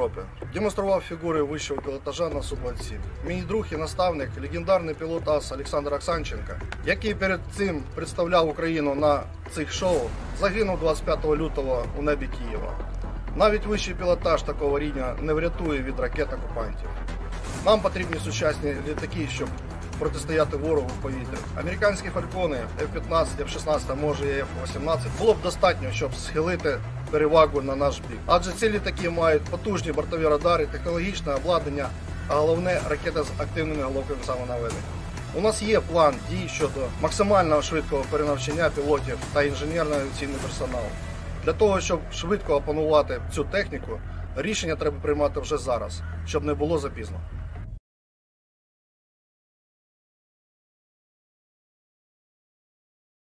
Європи. Демонстрував фігури вищого пілотажа на Су-27. Мій друг і наставник, легендарний пілот АС Олександр Оксанченко, який перед цим представляв Україну на цих шоу, загинув 25 лютого у небі Києва. Навіть вищий пілотаж такого рівня не врятує від ракет окупантів. Нам потрібні сучасні літаки, щоб протистояти ворогу в повітрі. Американські фалькони F-15, F-16, може і F-18 було б достатньо, щоб схилити перевагу на наш бік. Адже ці літаки мають потужні бортові радари, технологічне обладнання, а головне ракети з активними головками самонаведення. У нас є план дій щодо максимального швидкого перенавчання пілотів та інженерно-авіаційний персонал. Для того, щоб швидко опанувати цю техніку, рішення треба приймати вже зараз, щоб не було запізно.